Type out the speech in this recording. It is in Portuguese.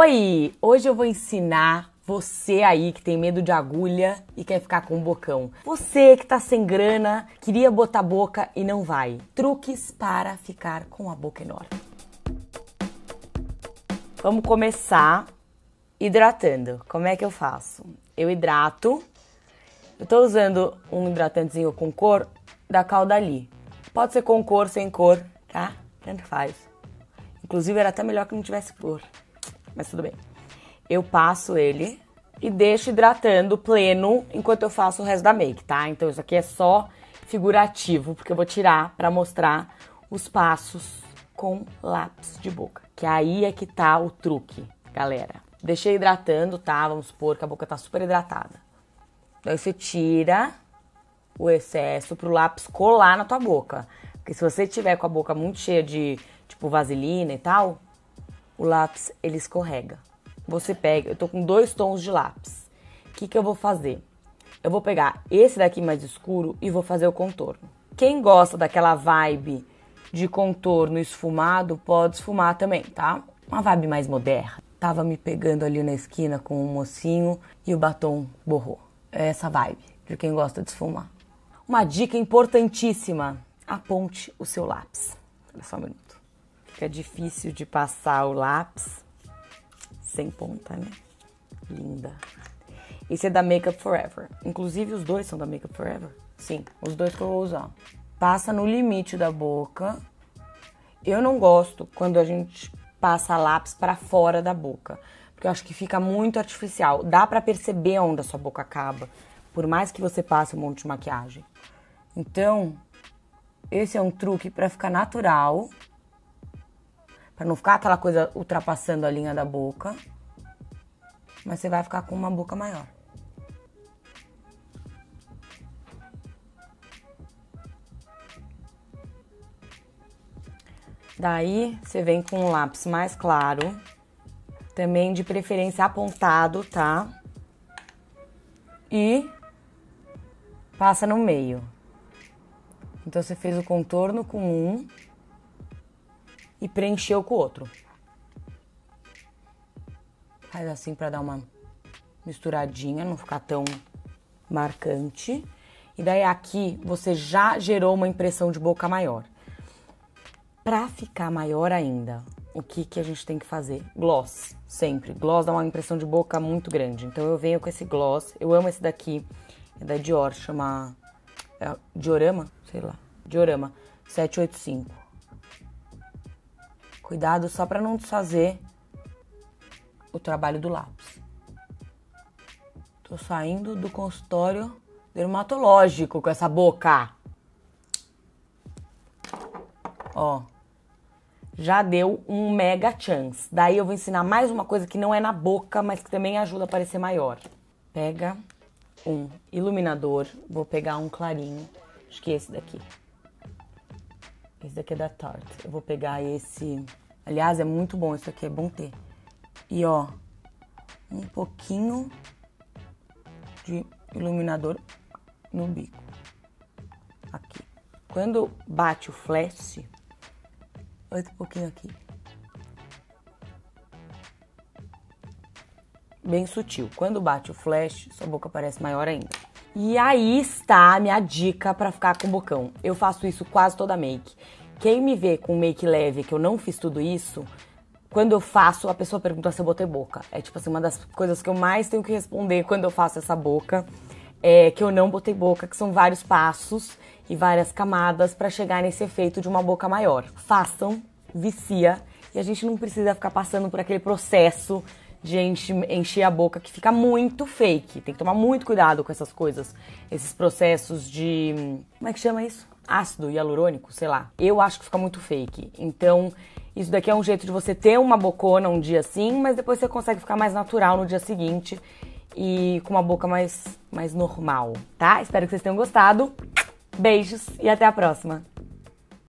Oi! Hoje eu vou ensinar você aí que tem medo de agulha e quer ficar com um bocão. Você que tá sem grana, queria botar boca e não vai. Truques para ficar com a boca enorme. Vamos começar hidratando. Como é que eu faço? Eu hidrato. Eu tô usando um hidratantezinho com cor da Caudali. Pode ser com cor, sem cor, tá? Tanto faz. Inclusive era até melhor que não tivesse cor mas tudo bem. Eu passo ele e deixo hidratando pleno enquanto eu faço o resto da make, tá? Então isso aqui é só figurativo, porque eu vou tirar para mostrar os passos com lápis de boca. Que aí é que tá o truque, galera. Deixei hidratando, tá? Vamos supor que a boca tá super hidratada. Daí você tira o excesso pro lápis colar na tua boca. Porque se você tiver com a boca muito cheia de, tipo, vaselina e tal, o lápis ele escorrega. Você pega, eu tô com dois tons de lápis. O que, que eu vou fazer? Eu vou pegar esse daqui mais escuro e vou fazer o contorno. Quem gosta daquela vibe de contorno esfumado, pode esfumar também, tá? Uma vibe mais moderna. Tava me pegando ali na esquina com um mocinho e o batom borrou. É essa vibe de quem gosta de esfumar. Uma dica importantíssima: aponte o seu lápis. Olha só um minuto. Fica difícil de passar o lápis sem ponta, né? Linda. Esse é da Makeup Forever. Inclusive, os dois são da Makeup Forever. Sim, os dois que eu vou usar. Passa no limite da boca. Eu não gosto quando a gente passa lápis para fora da boca, porque eu acho que fica muito artificial. Dá para perceber onde a sua boca acaba, por mais que você passe um monte de maquiagem. Então, esse é um truque para ficar natural para não ficar aquela coisa ultrapassando a linha da boca. Mas você vai ficar com uma boca maior. Daí você vem com um lápis mais claro, também de preferência apontado, tá? E passa no meio. Então você fez o contorno com um, e preencheu com o outro. Faz assim para dar uma misturadinha, não ficar tão marcante. E daí aqui você já gerou uma impressão de boca maior. Para ficar maior ainda, o que, que a gente tem que fazer? Gloss, sempre. Gloss dá uma impressão de boca muito grande. Então eu venho com esse gloss. Eu amo esse daqui, é da Dior, chama é, Diorama, sei lá, Diorama 785. Cuidado só para não desfazer o trabalho do lápis. Tô saindo do consultório dermatológico com essa boca. Ó. Já deu um mega chance. Daí eu vou ensinar mais uma coisa que não é na boca, mas que também ajuda a parecer maior. Pega um iluminador. Vou pegar um clarinho. Acho que é esse daqui. Esse daqui é da Tarte. Eu vou pegar esse. Aliás, é muito bom isso aqui, é bom ter. E ó, um pouquinho de iluminador no bico. Aqui. Quando bate o flash, outro pouquinho aqui. Bem sutil. Quando bate o flash, sua boca parece maior ainda. E aí está a minha dica para ficar com bocão. Eu faço isso quase toda make. Quem me vê com make leve, que eu não fiz tudo isso, quando eu faço, a pessoa pergunta se eu botei boca. É tipo assim, uma das coisas que eu mais tenho que responder quando eu faço essa boca é que eu não botei boca, que são vários passos e várias camadas para chegar nesse efeito de uma boca maior. Façam, vicia, e a gente não precisa ficar passando por aquele processo de encher, encher a boca, que fica muito fake. Tem que tomar muito cuidado com essas coisas, esses processos de. Como é que chama isso? Ácido hialurônico, sei lá. Eu acho que fica muito fake. Então, isso daqui é um jeito de você ter uma bocona um dia assim, mas depois você consegue ficar mais natural no dia seguinte e com uma boca mais, mais normal, tá? Espero que vocês tenham gostado. Beijos e até a próxima.